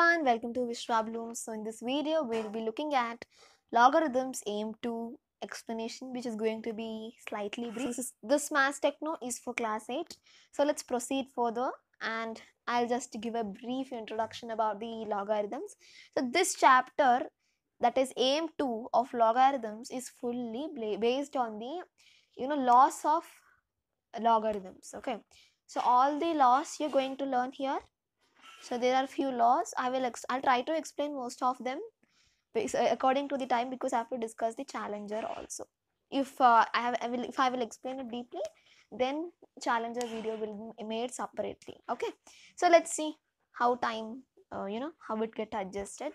everyone, welcome to Vishwa. So in this video, we'll be looking at logarithms aim to explanation which is going to be slightly brief. This, is, this Maths Techno is for class 8. So let's proceed further and I'll just give a brief introduction about the logarithms. So this chapter that is aim 2 of logarithms is fully based on the you know laws of logarithms okay so all the laws you're going to learn here so there are few laws. I will i'll try to explain most of them according to the time because i have to discuss the challenger also. If uh, i have I will if i will explain it deeply then challenger video will be made separately. Okay? So let's see how time uh, you know how it get adjusted.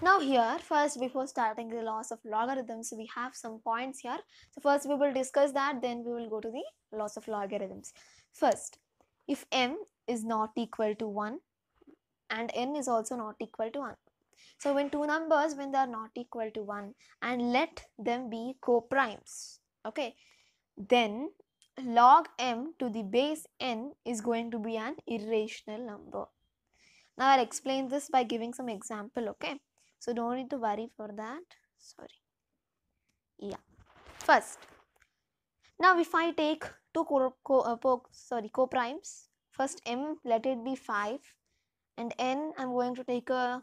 Now here first before starting the laws of logarithms we have some points here. So first we will discuss that then we will go to the laws of logarithms. First if m is not equal to 1 and n is also not equal to 1 so when two numbers when they are not equal to 1 and let them be co-primes okay then log m to the base n is going to be an irrational number. Now i'll explain this by giving some example okay? So don't need to worry for that. Sorry. Yeah. First now if i take two co, co, uh, po, sorry co-primes first m let it be 5 and n i'm going to take a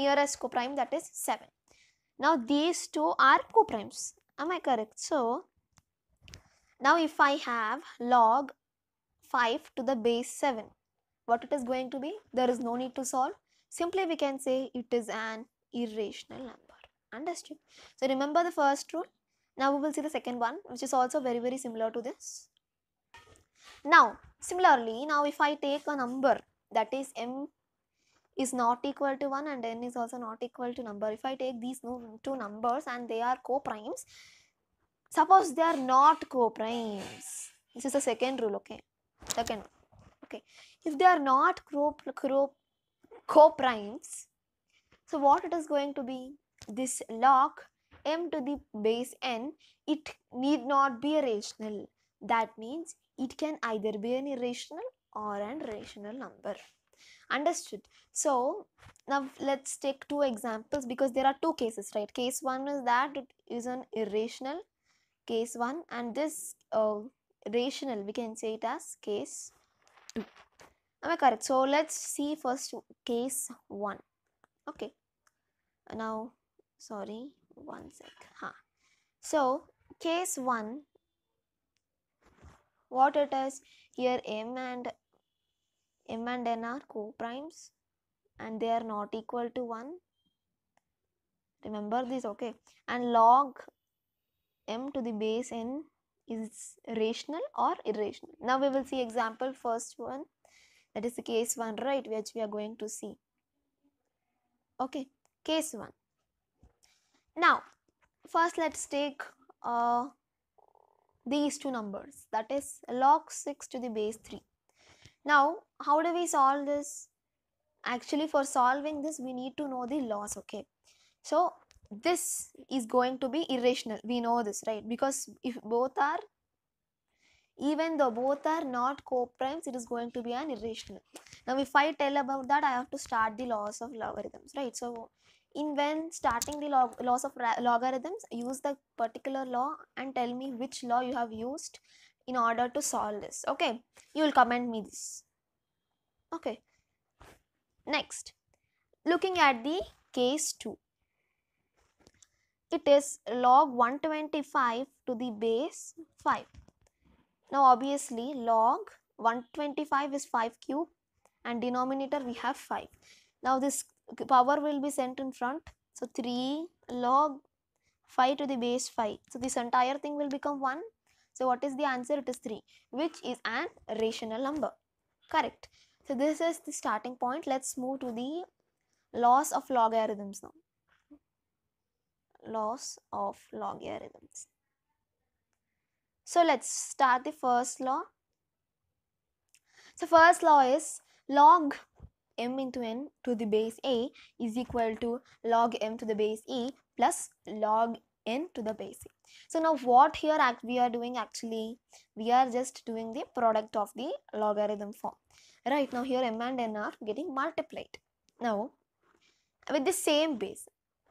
nearest co-prime that is 7 now these two are co-primes. Am i correct? So now if i have log 5 to the base 7 what it is going to be? There is no need to solve. Simply we can say it is an irrational number. Understood? So remember the first rule? Now we will see the second one which is also very very similar to this. Now similarly now if i take a number that is m is not equal to 1 and n is also not equal to number if i take these two numbers and they are co-primes suppose they are not co-primes. This is the second rule okay? Second okay? If they are not co- co- co-primes so what it is going to be? This log m to the base n it need not be a rational. That means it can either be an irrational or an rational number. Understood. So now let's take two examples because there are two cases right? Case one is that it is an irrational case one and this uh, rational we can say it as case two. Am i correct? So let's see first case one. Okay. Now sorry one sec. Huh. so case one what it is. Here m and m and n are co-primes and they are not equal to 1 remember this okay. And log m to the base n is rational or irrational. Now we will see example first one. That is the case one right which we are going to see. Okay case one. Now first let's take uh, these two numbers that is log 6 to the base 3 now how do we solve this? Actually for solving this we need to know the laws okay? So this is going to be irrational. We know this right? Because if both are even though both are not co-primes it is going to be an irrational. Now if i tell about that i have to start the laws of logarithms right? So in when starting the log- laws of logarithms use the particular law and tell me which law you have used in order to solve this. Okay you will comment me this. Okay. Next looking at the case 2 it is log 125 to the base 5 now obviously log 125 is 5 cube and denominator we have 5 now this power will be sent in front. So 3 log 5 to the base 5 so this entire thing will become 1 so what is the answer? It is 3 which is an rational number. Correct. So this is the starting point. Let's move to the laws of logarithms now. Laws of logarithms. So let's start the first law. So first law is log m into n to the base a is equal to log m to the base e plus log n to the base a. So now what here we are doing actually, we are just doing the product of the logarithm form. Right now here m and n are getting multiplied. Now with the same base,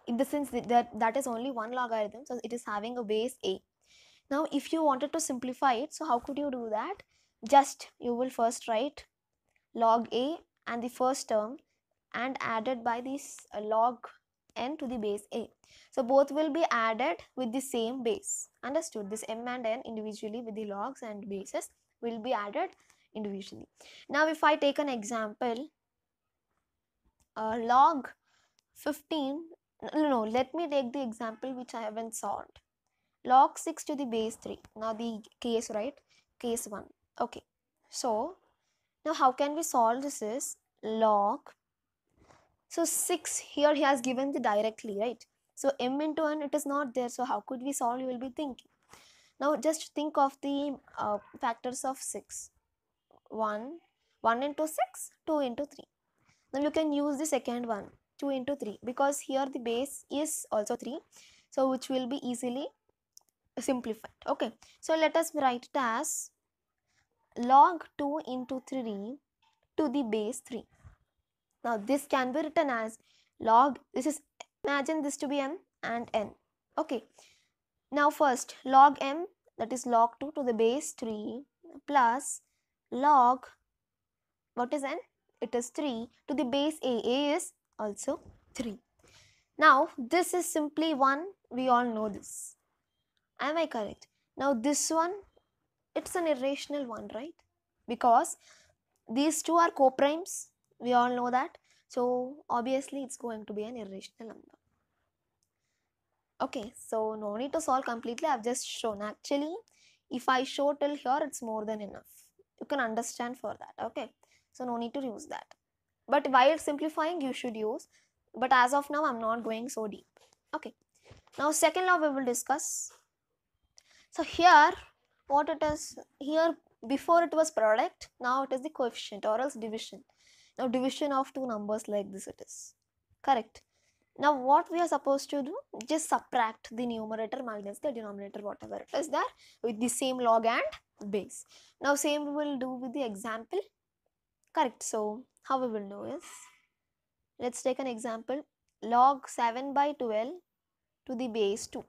in the sense that, that that is only one logarithm, so it is having a base a. Now if you wanted to simplify it, so how could you do that? Just you will first write log a and the first term and added by this uh, log n to the base a. So both will be added with the same base. Understood? This m and n individually with the logs and bases will be added individually. Now if I take an example, uh, log 15, no, no, let me take the example which I haven't solved. Log 6 to the base 3. Now the case, right? Case 1. Okay. So now how can we solve this is log so 6 here he has given the directly, right? So m into n it is not there. So how could we solve? You will be thinking. Now just think of the uh, factors of 6. 1, 1 into 6, 2 into 3. Now you can use the second one, 2 into 3 because here the base is also 3. So which will be easily simplified. Okay. So let us write it as log 2 into 3 to the base 3. Now this can be written as log, this is, imagine this to be m and n. Okay. Now first log m that is log 2 to the base 3 plus log, what is n? It is 3 to the base a, a is also 3. Now this is simply 1, we all know this. Am I correct? Now this one, it's an irrational one, right? Because these two are co-primes we all know that. So obviously it's going to be an irrational number. Okay so no need to solve completely. I've just shown. Actually if i show till here it's more than enough. You can understand for that okay? So no need to use that. But while simplifying you should use. But as of now i'm not going so deep. Okay. Now second law we will discuss. So here what it is here before it was product now it is the coefficient or else division now division of two numbers like this it is. Correct. Now what we are supposed to do? Just subtract the numerator minus the denominator whatever it is there with the same log and base. Now same we will do with the example. Correct. So how we will do is, let's take an example log 7 by 12 to the base 2.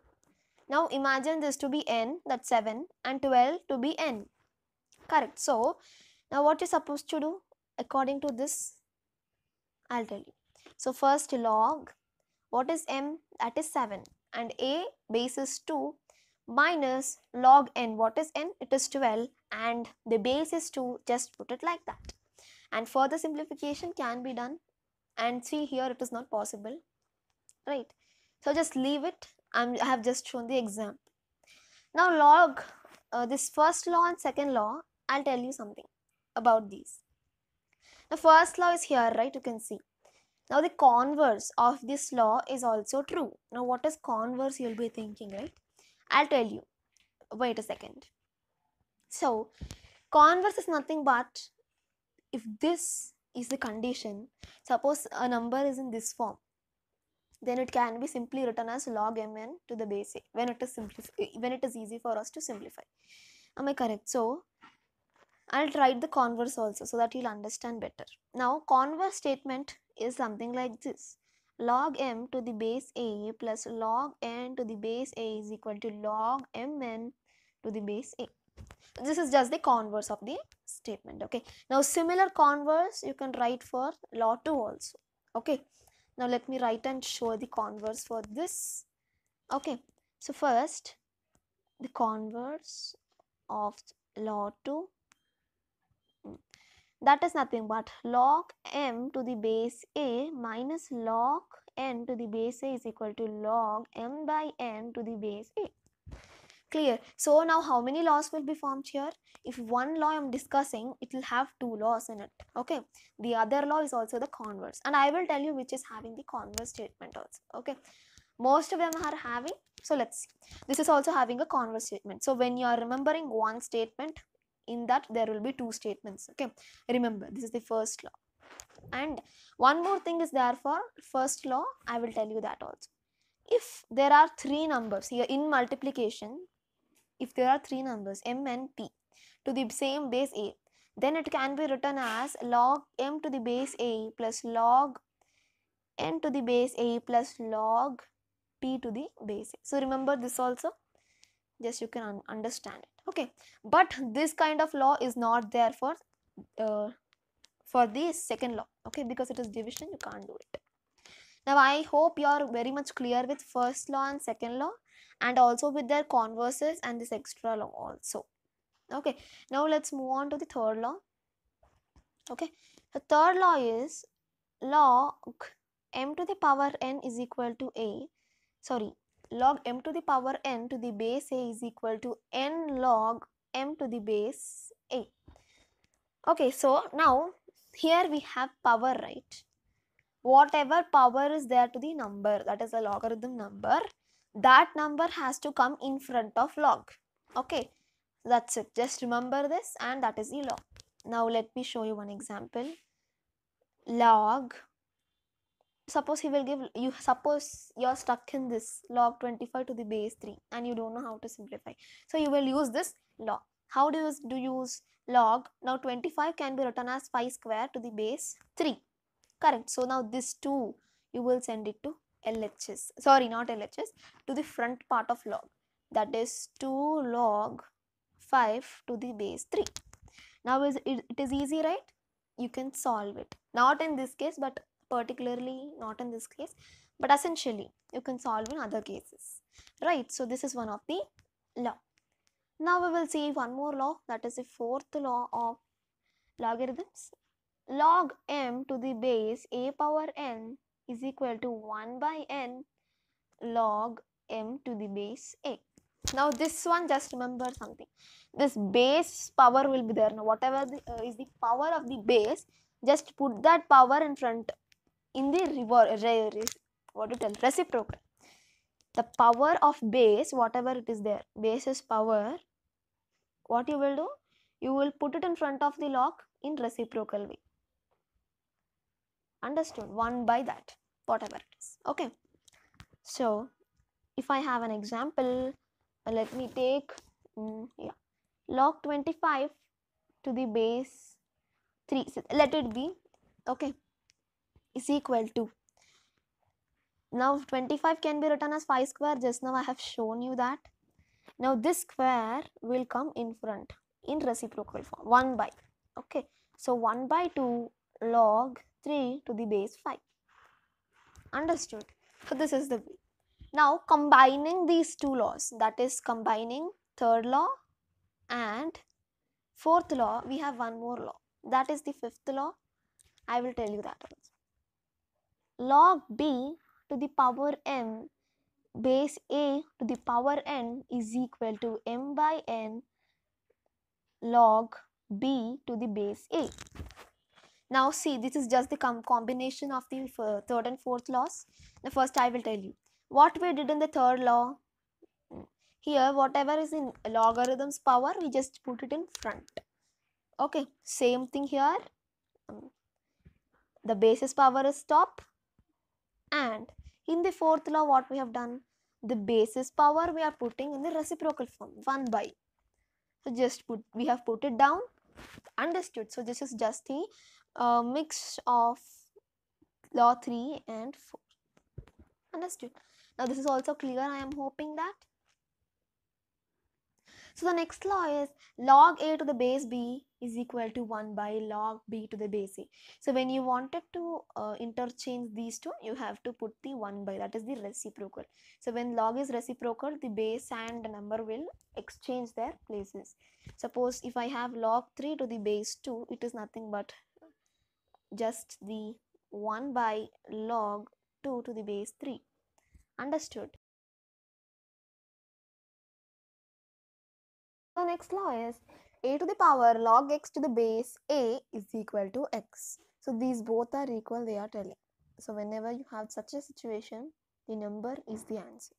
Now imagine this to be n that's 7 and 12 to be n. Correct. So now what you're supposed to do? according to this I'll tell you. So first log what is m? That is 7 and a base is 2 minus log n. What is n? It is 12 and the base is 2 just put it like that. And further simplification can be done. And see here it is not possible. Right. So just leave it I'm, I have just shown the example now log uh, this first law and second law I'll tell you something about these the first law is here, right? You can see. Now the converse of this law is also true. Now what is converse you'll be thinking, right? I'll tell you. Wait a second. So converse is nothing but if this is the condition, suppose a number is in this form, then it can be simply written as log mn to the base a when it is simply when it is easy for us to simplify. Am I correct? So I'll write the converse also so that you'll understand better. Now converse statement is something like this. Log m to the base a plus log n to the base a is equal to log mn to the base a. This is just the converse of the statement. Okay. Now similar converse you can write for law 2 also. Okay. Now let me write and show the converse for this. Okay. So first the converse of law 2 hmm. that is nothing but log m to the base a minus log n to the base a is equal to log m by n to the base a. Clear? So now how many laws will be formed here? If one law I am discussing, it will have two laws in it. Okay. The other law is also the converse. And I will tell you which is having the converse statement also. Okay. Most of them are having. So let's see. This is also having a converse statement. So when you are remembering one statement, in that there will be two statements okay remember this is the first law and one more thing is there for first law i will tell you that also if there are three numbers here in multiplication, if there are three numbers m and p to the same base a, then it can be written as log m to the base a plus log n to the base a plus log p to the base a. So remember this also, just you can un understand it. Okay, but this kind of law is not there for uh, for the second law. Okay, because it is division, you can't do it. Now I hope you are very much clear with first law and second law and also with their converses and this extra law also. Okay, now let's move on to the third law. Okay, the third law is log m to the power n is equal to a, sorry, log m to the power n to the base a is equal to n log m to the base a. Okay, so now here we have power, right? whatever power is there to the number that is a logarithm number that number has to come in front of log. Okay that's it. Just remember this and that is the log. Now let me show you one example. Log suppose he will give you suppose you're stuck in this log 25 to the base 3 and you don't know how to simplify. So you will use this log. How do you do you use log? Now 25 can be written as 5 square to the base 3 correct. So now this 2 you will send it to LHS sorry not LHS to the front part of log. That is 2 log 5 to the base 3 now is it, is easy right? You can solve it. Not in this case but particularly not in this case. But essentially you can solve in other cases. Right so this is one of the law. Now we will see one more law. That is the fourth law of logarithms. Log m to the base a power n is equal to 1 by n log m to the base a. Now this one just remember something. This base power will be there. Now whatever the, uh, is the power of the base, just put that power in front in the reverse, re, what to tell, reciprocal. The power of base, whatever it is there, base is power. What you will do? You will put it in front of the log in reciprocal way understood. 1 by that whatever it is. Okay. So if i have an example uh, let me take um, yeah. Log 25 to the base 3 so let it be okay is equal to. Now 25 can be written as 5 square. Just now i have shown you that. Now this square will come in front in reciprocal form. 1 by. Okay. So 1 by 2 log 3 to the base 5. Understood? So this is the way. Now combining these two laws that is combining third law and fourth law we have one more law that is the fifth law. I will tell you that also. Log b to the power m base a to the power n is equal to m by n log b to the base a. Now see, this is just the com combination of the third and fourth laws. The first I will tell you. What we did in the third law, here whatever is in logarithms power, we just put it in front. Okay, same thing here. Um, the basis power is top. And in the fourth law, what we have done? The basis power we are putting in the reciprocal form, 1 by. So just put, we have put it down. Understood. So this is just the a mix of law 3 and 4 understood now this is also clear i am hoping that so the next law is log a to the base b is equal to 1 by log b to the base a. So when you wanted to uh, interchange these two, you have to put the 1 by that is the reciprocal. So when log is reciprocal, the base and the number will exchange their places. Suppose if I have log 3 to the base 2, it is nothing but just the 1 by log 2 to the base 3. Understood? The next law is a to the power log x to the base a is equal to x. So these both are equal they are telling. So whenever you have such a situation, the number is the answer.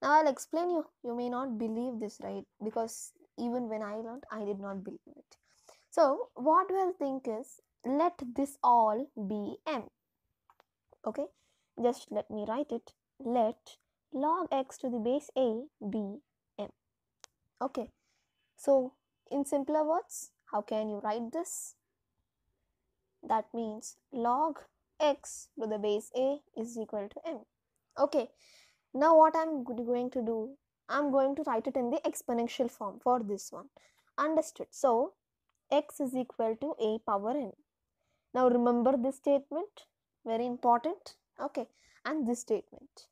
Now I'll explain you. You may not believe this, right? Because even when I learned, I did not believe it. So what we'll think is let this all be m okay just let me write it let log x to the base a be m. Okay, so in simpler words, how can you write this? That means log x to the base a is equal to m. Okay, now what I'm going to do, I'm going to write it in the exponential form for this one. Understood? So, x is equal to a power n. Now remember this statement, very important. Okay, and this statement.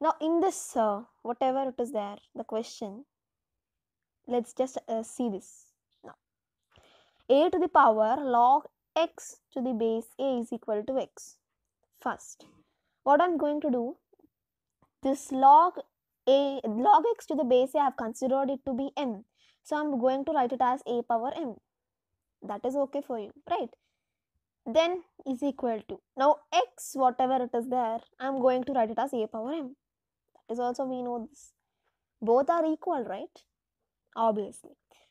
Now in this, uh, whatever it is there, the question, let's just uh, see this now. a to the power log x to the base a is equal to x. First, what I'm going to do, this log a log x to the base a I have considered it to be m. So I'm going to write it as a power m. That is okay for you, right? Then is equal to now x whatever it is there, I'm going to write it as a power m. That is also we know this. Both are equal, right? Obviously.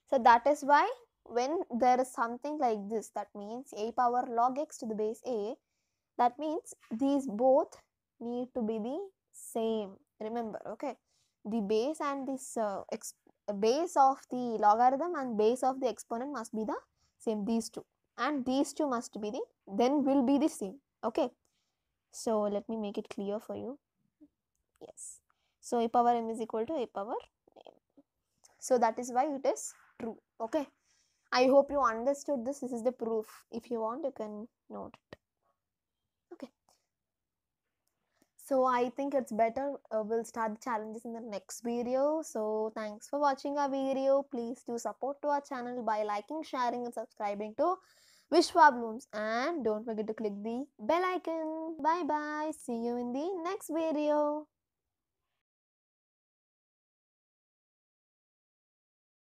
So that is why when there is something like this, that means a power log x to the base a, that means these both need to be the same. Remember, okay? The base and this uh, base of the logarithm and base of the exponent must be the same, these two. And these two must be the, then will be the same, okay? So let me make it clear for you. Yes. So a power m is equal to a power m. So that is why it is true, okay? I hope you understood this. This is the proof. If you want, you can note it. Okay. So I think it's better. Uh, we'll start the challenges in the next video. So thanks for watching our video. Please do support to our channel by liking, sharing and subscribing to Vishwablooms. And don't forget to click the bell icon. Bye bye. See you in the next video.